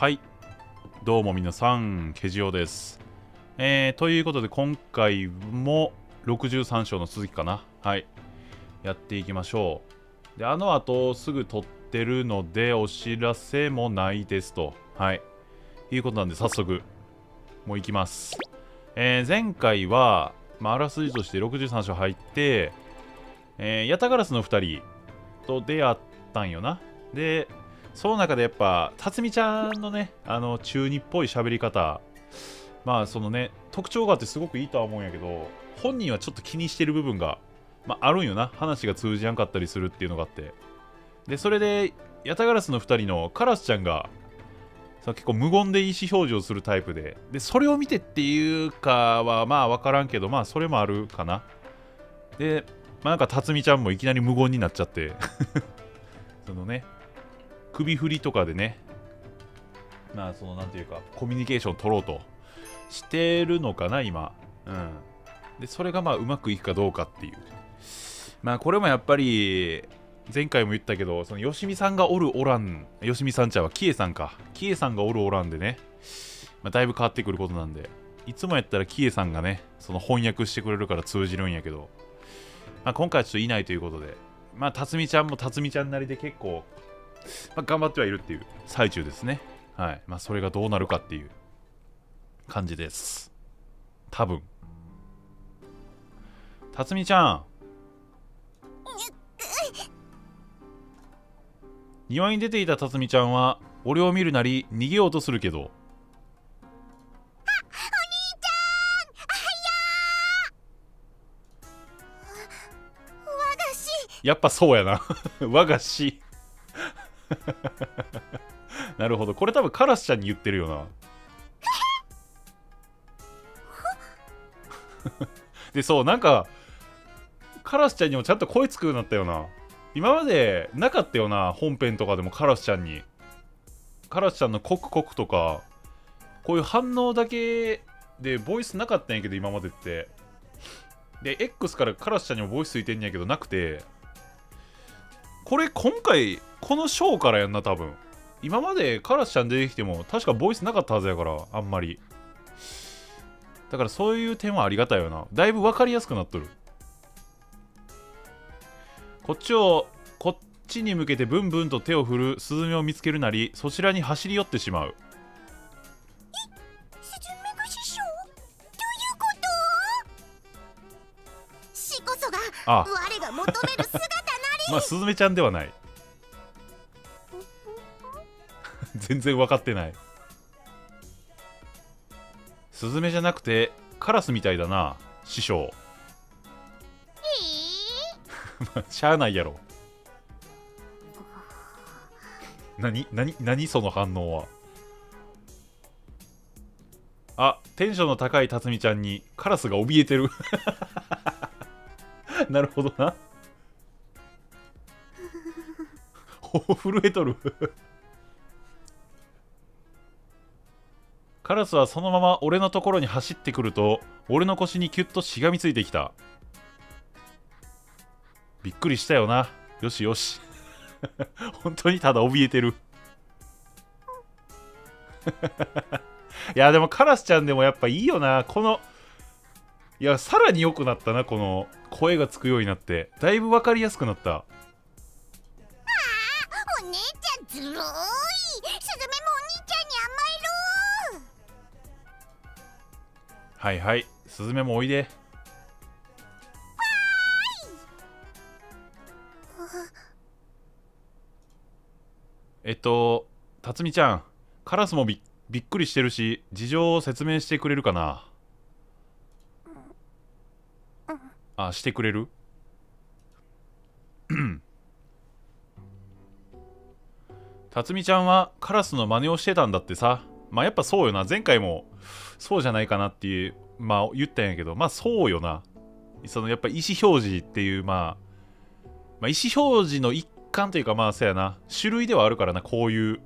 はい。どうも皆さんケジオです。えー、ということで今回も63章の続きかな。はい。やっていきましょう。であの後すぐ撮ってるのでお知らせもないですと。はい。いうことなんで早速もう行きます。えー、前回は、まあ、あらすじとして63章入ってえー、ヤタガラスの2人と出会ったんよな。でその中でやっぱ辰巳ちゃんのねあの中二っぽい喋り方まあそのね特徴があってすごくいいとは思うんやけど本人はちょっと気にしてる部分が、まあ、あるんよな。話が通じなかったりするっていうのがあって。でそれでヤタガラスの2人のカラスちゃんが結構無言で意思表示をするタイプで。でそれを見てっていうかはまあ分からんけどまあそれもあるかな。でまあなんか辰巳ちゃんもいきなり無言になっちゃって。そのね首振りとかでねまあそのなんていうかコミュニケーション取ろうとしてるのかな今。うん。でそれがまあうまくいくかどうかっていう。まあこれもやっぱり前回も言ったけどそのよしみさんがおるおらんよしみさんちゃんはキエさんか。キエさんがおるおらんでね、まあ、だいぶ変わってくることなんでいつもやったらキエさんがねその翻訳してくれるから通じるんやけど、まあ、今回はちょっといないということでまあ辰巳ちゃんも辰巳ちゃんなりで結構まあ、頑張ってはいるっていう最中ですね。はい。まあ、それがどうなるかっていう感じです。多分。辰巳ちゃん。庭に出ていた辰巳ちゃんは俺を見るなり逃げようとするけどやっぱそうやな和菓子 なるほど。これ多分カラスちゃんに言ってるよな。でそうなんかカラスちゃんにもちゃんと声つくようになったよな。今までなかったよな本編とかでもカラスちゃんに。カラスちゃんのコクコクとかこういう反応だけでボイスなかったんやけど今までって。で X からカラスちゃんにもボイスついてんやけどなくて。これ今回このショーからやんな多分。今までカラスちゃん出てきても確かボイスなかったはずやからあんまり。だからそういう点はありがたいよな。だいぶ分かりやすくなっとる。こっちをこっちに向けてブンブンと手を振るスズメを見つけるなりそちらに走り寄ってしまう。スズメが師匠？どういうこと？死こそがあ。我が求める姿まあスズメちゃんではない。全然分かってない。スズメじゃなくてカラスみたいだな師匠。まあ しゃあないやろ。何何何その反応は。あテンションの高い辰巳ちゃんにカラスが怯えてる。なるほどな 震えとる。カラスはそのまま俺のところに走ってくると俺の腰にキュッとしがみついてきた。びっくりしたよな。よしよし。本当にただ怯えてる。いやでもカラスちゃんでもやっぱいいよな。このいやさらに良くなったなこの声がつくようになって。だいぶ分かりやすくなった。ずるーいスズメもお兄ちゃんに甘えろはいはいスズメもおいで。えっと辰巳ちゃんカラスもびびっくりしてるし事情を説明してくれるかな？あしてくれる？辰巳ちゃんはカラスの真似をしてたんだってさ。まあやっぱそうよな。前回もそうじゃないかなっていうまあ言ったんやけどまあそうよな。そのやっぱ意思表示っていう、まあ、まあ意思表示の一環というかまあそうやな。種類ではあるからなこういう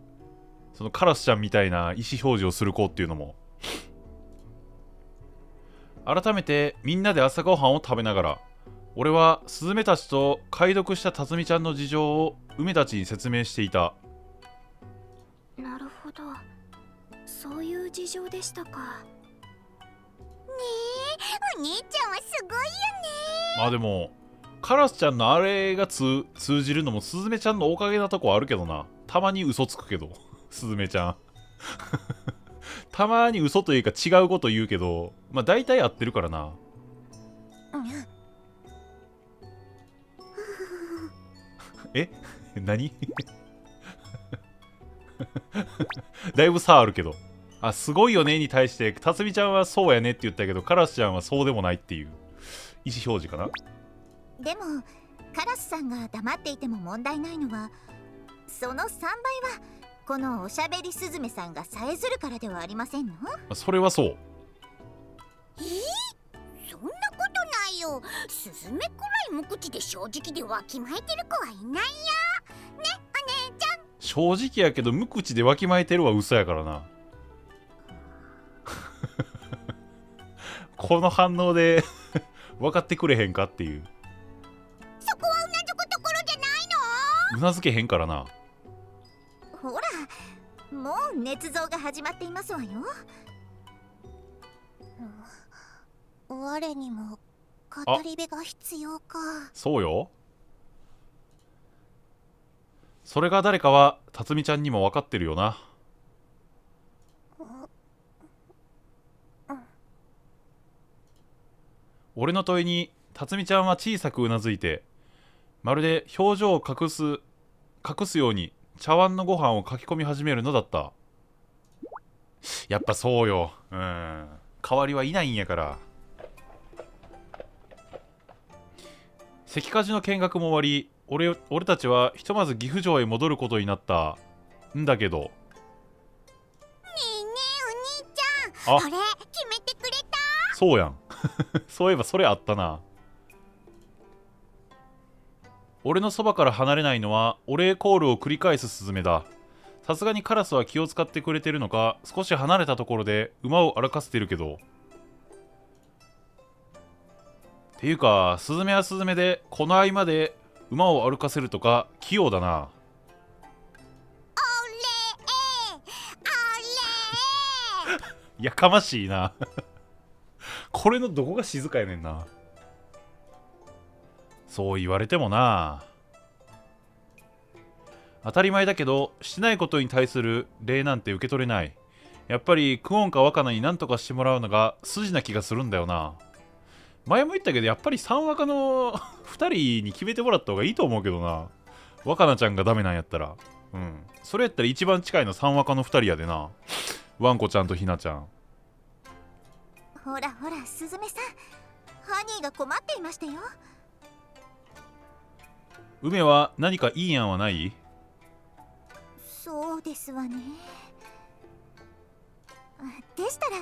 そのカラスちゃんみたいな意思表示をする子っていうのも。改めてみんなで朝ごはんを食べながら俺はスズメたちと解読した辰巳ちゃんの事情を梅たちに説明していた。事情でしたか？ねえお兄ちゃんはすごいよね。まあでもカラスちゃんのあれが通通じるのもスズメちゃんのおかげなとこあるけどな。たまに嘘つくけどスズメちゃん。たまに嘘というか違うこと言うけどまあ大体合ってるからな。え？何？だいぶ差あるけどあすごいよねに対して辰巳ちゃんはそうやねって言ったけどカラスちゃんはそうでもないっていう意思表示かな？でもカラスさんが黙っていても問題ないのはその3倍はこのおしゃべりスズメさんがさえずるからではありませんの？それはそう。えー、そんなことないよ。スズメくらい無口で正直でわきまえてる子はいないよねお姉ちゃん。正直やけど無口でわきまえてるは嘘やからな この反応で 分かってくれへんかっていう。そこはうなずくところじゃないうなずけへんからな。のほらもう捏造が始まっていますわよ。我にも語り部が必要か。そうよ。それが誰かは辰巳ちゃんにも分かってるよな俺の問いに辰巳ちゃんは小さくうなずいてまるで表情を隠す隠すように茶碗のご飯を書き込み始めるのだった。やっぱそうよ。うん。代わりはいないんやから。関鍛冶の見学も終わり俺俺たちはひとまず岐阜城へ戻ることになった。んだけど。ねえねえお兄ちゃん。あ。これ決めてくれた？そうやん そういえばそれあったな。俺のそばから離れないのはお礼コールを繰り返すスズメだ。さすがにカラスは気を使ってくれてるのか少し離れたところで馬を歩かせてるけど。っていうかスズメはスズメでこの合間で馬を歩かせるとか器用だな。やかましいなこれのどこが静かやねんな。そう言われてもな。当たり前だけどしてないことに対する礼なんて受け取れない。やっぱりクオンかワカナに何とかしてもらうのが筋な気がするんだよな。前も言ったけどやっぱり3ワカの 2人に決めてもらった方がいいと思うけどな。ワカナちゃんがダメなんやったら。うん。それやったら一番近いの3ワカの2人やでな。ワンコちゃんとひなちゃん。ほらほらスズメさん。ハニーが困っていましたよ。梅は何かいい案はない？そうですわね。あでしたら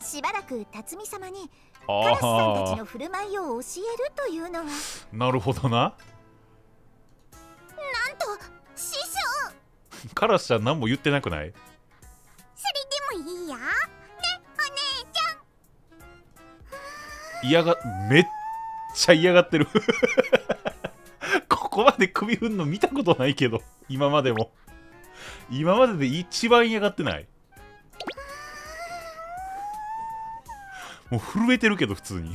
しばらく辰巳様にカラスさんたちあの振る舞いを教えるというのは。なるほどな。と師匠！カラスちゃん何も言ってなくない？嫌がめっちゃ嫌がってる。ここまで首振んの見たことないけど。今までも。今までで一番嫌がってない。もう震えてるけど普通に。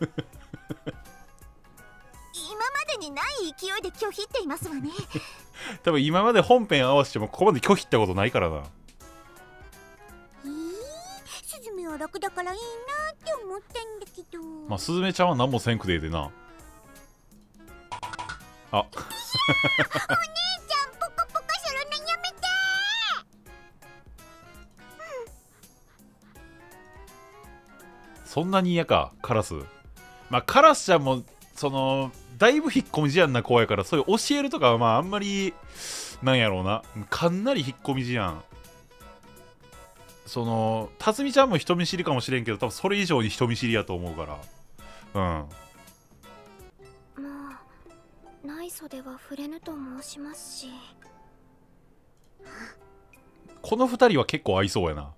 今までにない勢いで拒否っていますわね。多分今まで本編合わせてもここまで拒否ったことないからな楽だからいいなって思ったんだけど。まあスズメちゃんは何もせんくてええでな。あ。お姉ちゃんポコポコするのやめて。そんなに嫌かカラス。まあカラスちゃんもそのだいぶ引っ込み思案な子やからそういう教えるとかはまああんまりなんやろうな。かなり引っ込み思案その辰巳ちゃんも人見知りかもしれんけど多分それ以上に人見知りやと思うから。うん。まあ内緒では触れぬと申しますし。この2人は結構合いそうやな。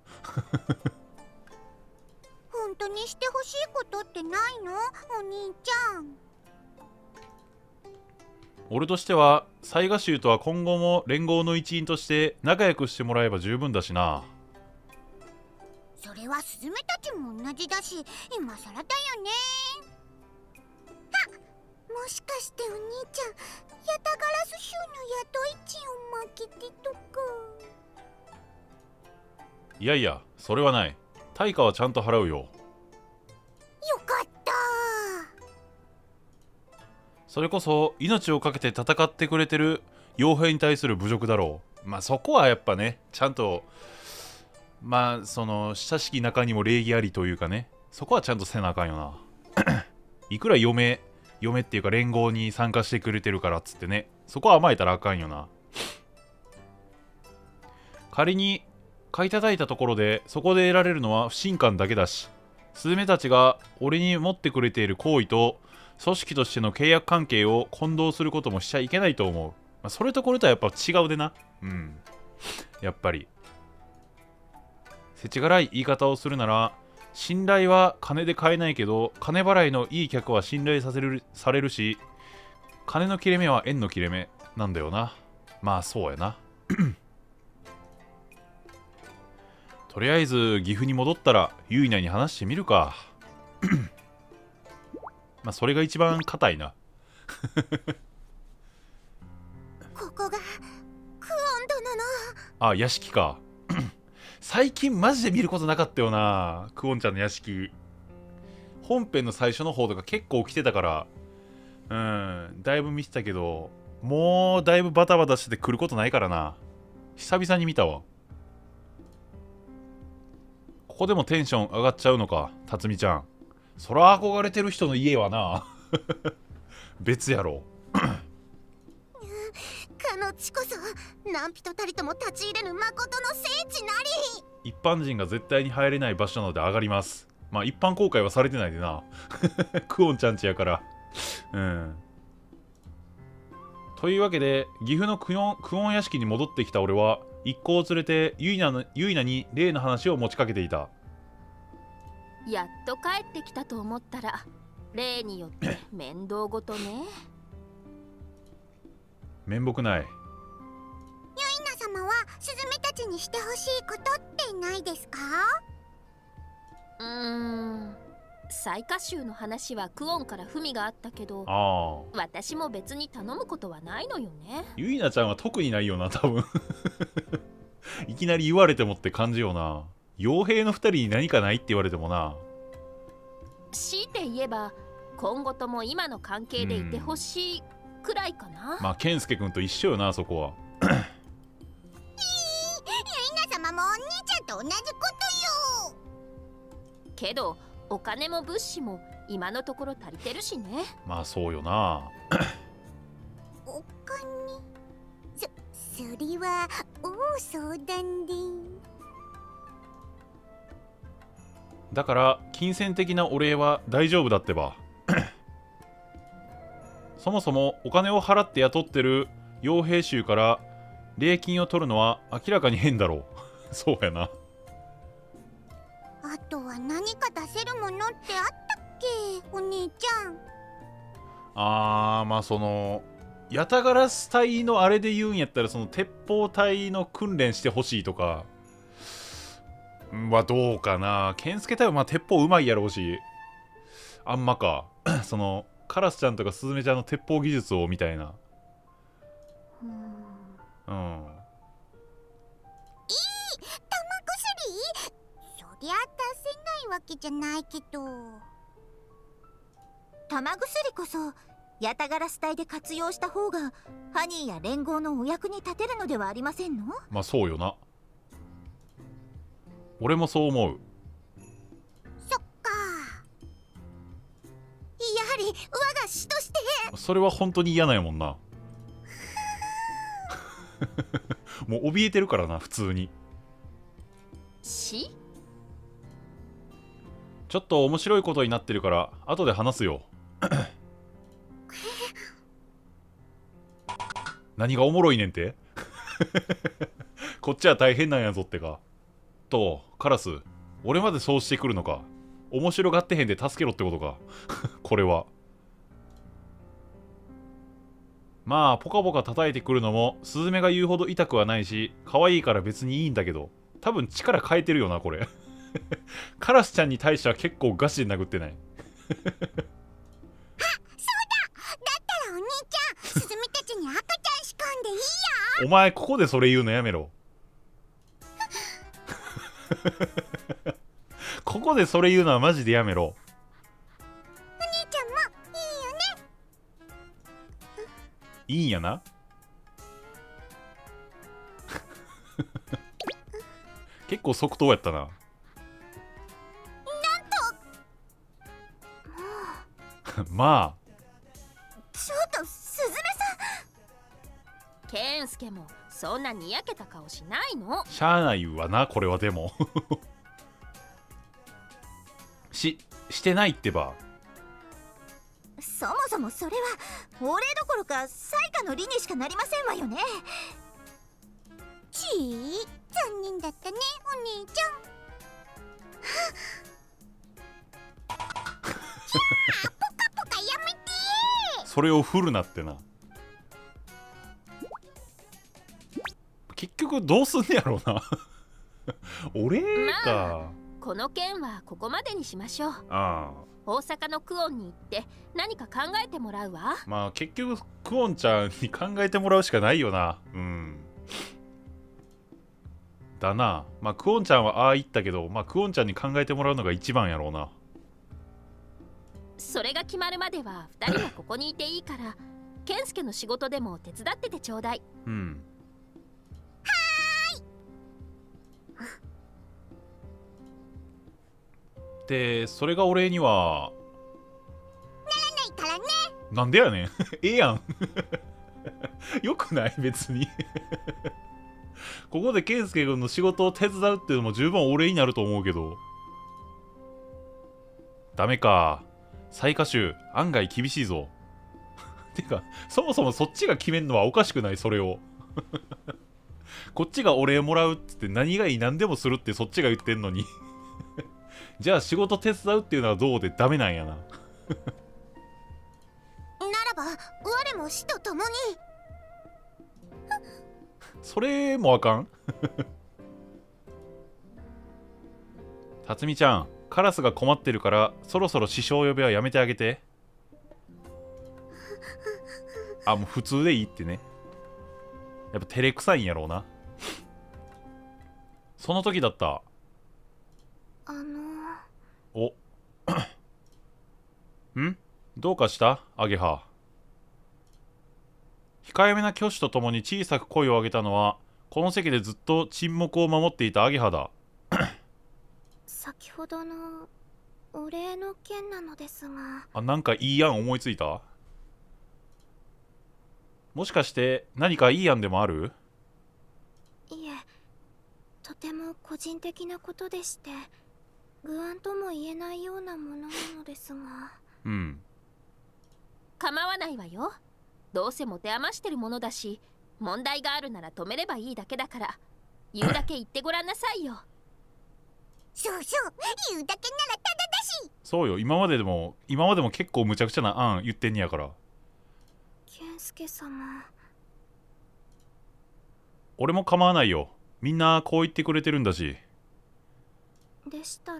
本当にしてほしいことってないの？お兄ちゃん。俺としては雑賀衆とは今後も連合の一員として仲良くしてもらえば十分だしなそれはスズメたちも同じだし今更だよね。あもしかしてお兄ちゃんヤタガラス州の雇い賃を負けてとか。いやいやそれはない。対価はちゃんと払うよ。よかった。それこそ命を懸けて戦ってくれてる傭兵に対する侮辱だろう。まあそこはやっぱねちゃんとまあその親しき中にも礼儀ありというかね。そこはちゃんとせなあかんよな。いくら嫁嫁っていうか連合に参加してくれてるからっつってね。そこは甘えたらあかんよな。仮に買い叩いたところでそこで得られるのは不信感だけだしスズメたちが俺に持ってくれている行為と組織としての契約関係を混同することもしちゃいけないと思う、まあ、それとこれとはやっぱ違うでな。うん。やっぱり。世知辛い言い方をするなら信頼は金で買えないけど金払いのいい客は信頼させるされるし金の切れ目は縁の切れ目なんだよな。まあそうやな。とりあえず岐阜に戻ったらユイナに話してみるか。まあそれが一番硬いな。ここがクオン殿の。あ屋敷か最近マジで見ることなかったよなクオンちゃんの屋敷。本編の最初の方とか結構来てたから。うんだいぶ見てたけどもうだいぶバタバタしてて来ることないからな。久々に見たわ。ここでもテンション上がっちゃうのか辰巳ちゃん。そら憧れてる人の家はな。別やろ。かの地こそ何人たりとも立ち入れぬ真の聖地なり。一般人が絶対に入れない場所なので上がります。まあ一般公開はされてないでな。久遠ちゃんちやから。うん。というわけで岐阜のクオンクオン屋敷に戻ってきた俺は一行を連れてユイナのユイナに例の話を持ちかけていた。やっと帰ってきたと思ったら例によって面倒ごとね。面目ない様はスズメたちにしてほしいことってないですか？うーん。最下集の話はクオンから文があったけどああ。私も別に頼むことはないのよね。ユイナちゃんは特にないよな多分。いきなり言われてもって感じよな。傭兵の2人に何かないって言われてもな。強いて言えば今後とも今の関係でいてほしいくらいかな、まあ健介君と一緒よなそこはもお兄ちゃんと同じことよ。けどお金も物資も今のところ足りてるしね。まあそうよな。お金？そそれは大相談で。だから金銭的なお礼は大丈夫だってば。そもそもお金を払って雇ってる傭兵衆から礼金を取るのは明らかに変だろう そうやな。あとは何か出せるものってあったっけお兄ちゃん。あーまあそのヤタガラス隊のあれで言うんやったらその鉄砲隊の訓練してほしいとかんはどうかな。健介隊はまあ鉄砲うまいやろうしあんまか。そのカラスちゃんとかスズメちゃんの鉄砲技術をみたいな。うんわけじゃないけど。玉薬こそヤタガラス隊で活用した方がハニーや連合のお役に立てるのではありませんの？まあそうよな。俺もそう思う。そっか。やはり我が師として。それは本当に嫌なんやもんな。もう怯えてるからな普通に。し？ちょっと面白いことになってるから後で話すよ。何がおもろいねんて？こっちは大変なんやぞってか。とカラス俺までそうしてくるのか？面白がってへんで助けろってことか？これは。まあポカポカ叩いてくるのもスズメが言うほど痛くはないし可愛いから別にいいんだけど多分力変えてるよなこれ カラスちゃんに対しては結構ガチで殴ってない。だ。ったらお兄ちゃんスズメたちに赤ちゃん仕込んでいいよ。お前ここでそれ言うのやめろ。ここでそれ言うのはマジでやめろ。お兄ちゃんもいいよね。いいんやな？結構即答やったな まちょっとスズメケンスケもそんなにやけた顔しないの。あしゃあないわなこれはでも。ししてないってば。さんそもそもそれはお礼どころか災禍の利にしかなりませんわよね。ちー残念だったねお兄ちゃんそれを振るなってな。結局どうすんねやろうな。俺か、この件はここまでにしましょう。ああ。大阪のクオンに行って何か考えてもらうわ。まあ結局クオンちゃんに考えてもらうしかないよな。うん。だな。まあクオンちゃんはああ言ったけどまあクオンちゃんに考えてもらうのが一番やろうなそれが決まるまでは2人はここにいていいからケンスケの仕事でも手伝っててちょうだい。うん。でそれが俺には？ないからね。なんでやねん。ええやん。よくない？別に。ここでケンスケ君の仕事を手伝うっていうのも十分俺になると思うけど。ダメか最下手案外厳しいぞ。てかそもそもそっちが決めんのはおかしくないそれを。こっちがお礼もらうっつって何がいい何でもするってそっちが言ってんのに。じゃあ仕事手伝うっていうのはどうでダメなんやな。ならば我も死と共に。それもあかん。辰巳ちゃんカラスが困ってるからそろそろ師匠呼びはやめてあげて。あもう普通でいいってね。やっぱ照れくさいんやろうな。その時だった。あのお。ん？どうかした？アゲハ。控えめな挙手とともに小さく声を上げたのはこの席でずっと沈黙を守っていたアゲハだ先ほどのお礼の件なのですが。あなんかいい案思いついた？もしかして何かいい案でもある？いえとても個人的なことでして具案とも言えないようなものなのですが。うん。構わないわよ。どうせ持て余してるものだし問題があるなら止めればいいだけだから。言うだけ言ってごらんなさいよそうそう。言うだけならただだし。そうよ。今まででも今までも結構むちゃくちゃな案言ってんねやから。健介様。俺も構わないよ。みんなこう言ってくれてるんだし。でしたら。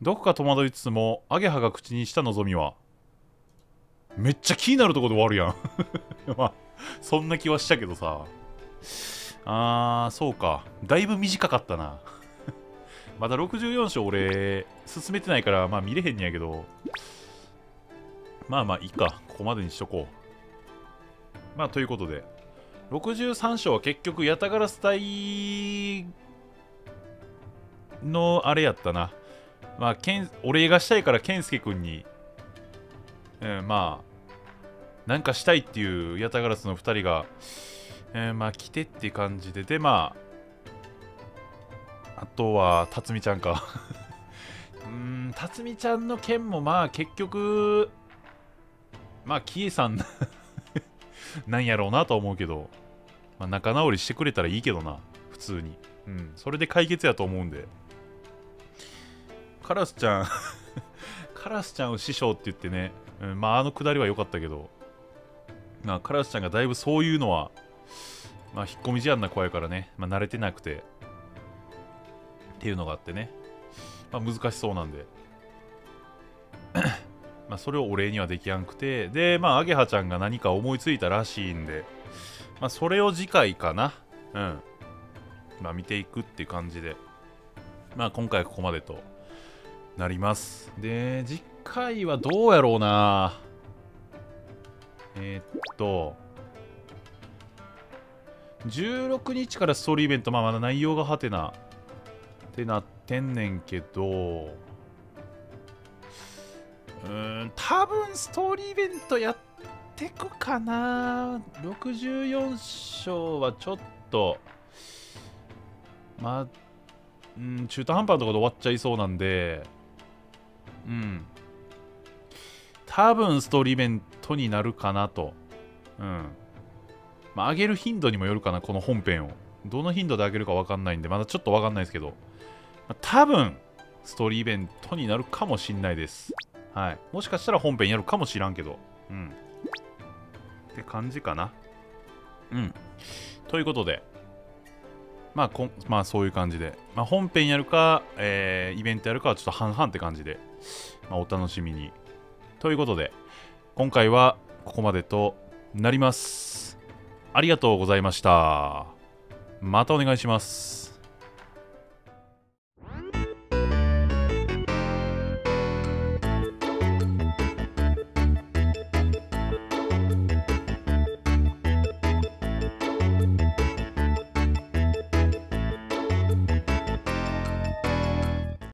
どこか戸惑いつつもアゲハが口にした望みはめっちゃ気になるとこで終わるやん。まあそんな気はしたけどさあーそうか。だいぶ短かったな。まだ64章俺進めてないからまあ見れへんねやけど。まあまあいいか。ここまでにしとこう。まあということで。63章は結局ヤタガラス隊のあれやったな。まあ、けんお礼がしたいから健介君に、えーまあなんかしたいっていうヤタガラスの2人が、えーまあ来てって感じで。でまああとは辰巳ちゃんか。うーん辰巳ちゃんの件もまあ結局まあキエさん なんやろうなと思うけど、まあ、仲直りしてくれたらいいけどな普通に。うん。それで解決やと思うんで。カラスちゃん カラスちゃんを師匠って言ってね、うん、まああのくだりは良かったけど、まあカラスちゃんがだいぶそういうのは、まあ引っ込み思案な子やからね、まあ慣れてなくて、っていうのがあってね、まあ、難しそうなんで。まあそれをお礼にはできやんくて。でまあアゲハちゃんが何か思いついたらしいんで。まあそれを次回かな。うん。まあ見ていくっていう感じで。まあ今回ここまでとなります。で次回はどうやろうな。えー、っと。16日からストーリーイベントまあまだ内容がはてなってなってんねんけどうん多分ストーリーイベントやってくかな。64章はちょっとまあうん中途半端なところで終わっちゃいそうなんでうん。多分ストーリーイベントになるかなと。うん。まあ上げる頻度にもよるかなこの本編を。どの頻度で上げるか分かんないんでまだちょっと分かんないですけど、まあ、多分ストーリーイベントになるかもしんないです。はい。もしかしたら本編やるかもしらんけど。うん。って感じかな。うん。ということで。まあこ、まあそういう感じで、まあ、本編やるか、えーイベントやるかはちょっと半々って感じで、まあ、お楽しみに。ということで、今回はここまでとなります。ありがとうございました。またお願いします。